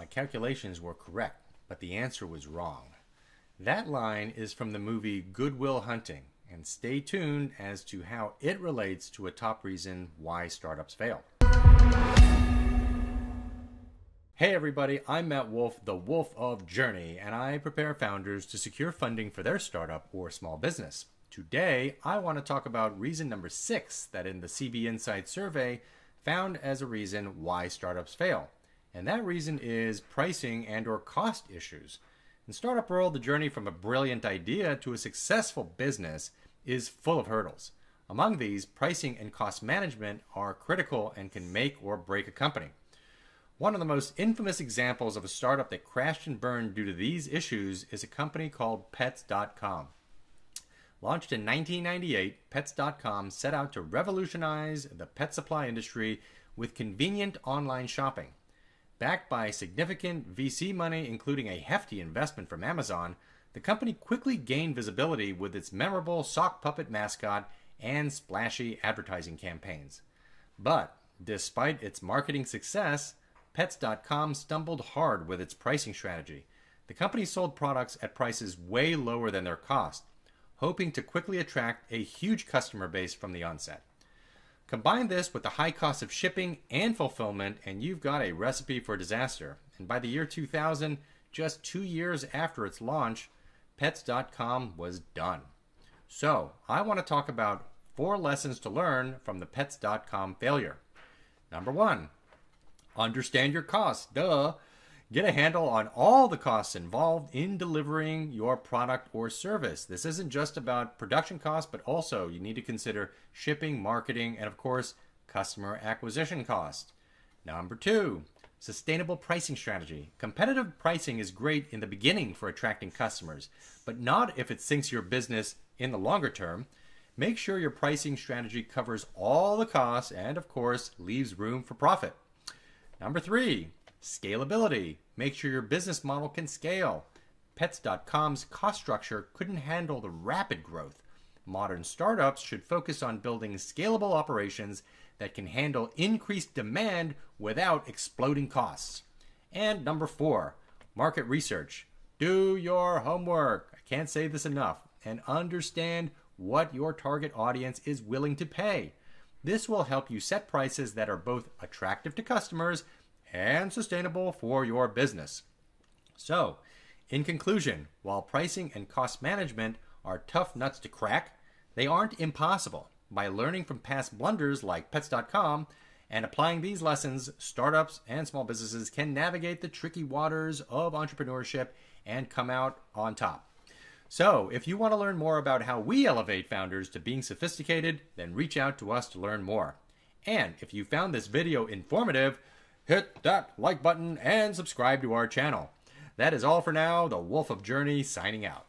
My calculations were correct, but the answer was wrong. That line is from the movie Good Will Hunting, and stay tuned as to how it relates to a top reason why startups fail. Hey everybody, I'm Matt Wolf, the Wolf of Joorney, and I prepare founders to secure funding for their startup or small business. Today, I want to talk about reason number six that in the CB Insight survey found as a reason why startups fail. And that reason is pricing and or cost issues. In startup world, the journey from a brilliant idea to a successful business is full of hurdles. Among these, pricing and cost management are critical and can make or break a company. One of the most infamous examples of a startup that crashed and burned due to these issues is a company called Pets.com. Launched in 1998, Pets.com set out to revolutionize the pet supply industry with convenient online shopping. Backed by significant VC money, including a hefty investment from Amazon, the company quickly gained visibility with its memorable sock puppet mascot and splashy advertising campaigns. But despite its marketing success, Pets.com stumbled hard with its pricing strategy. The company sold products at prices way lower than their cost, hoping to quickly attract a huge customer base from the onset. Combine this with the high cost of shipping and fulfillment, and you've got a recipe for disaster. And by the year 2000, just two years after its launch, Pets.com was done. So, I want to talk about four lessons to learn from the Pets.com failure. Number one, Understand your costs. Duh. Get a handle on all the costs involved in delivering your product or service. This isn't just about production costs, but also you need to consider shipping, marketing, and of course, customer acquisition cost. Number two, sustainable pricing strategy. Competitive pricing is great in the beginning for attracting customers, but not if it sinks your business in the longer term. Make sure your pricing strategy covers all the costs and, of course, leaves room for profit. Number three, scalability. Make sure your business model can scale. Pets.com's cost structure couldn't handle the rapid growth. Modern startups should focus on building scalable operations that can handle increased demand without exploding costs. And number four, market research. Do your homework. I can't say this enough. And understand what your target audience is willing to pay. This will help you set prices that are both attractive to customers and sustainable for your business. So, in conclusion, while pricing and cost management are tough nuts to crack, they aren't impossible. By learning from past blunders like pets.com and applying these lessons, startups and small businesses can navigate the tricky waters of entrepreneurship and come out on top. So, if you want to learn more about how we elevate founders to being sophisticated, then reach out to us to learn more. And if you found this video informative, hit that like button and subscribe to our channel. That is all for now. The Wolf of Joorney signing out.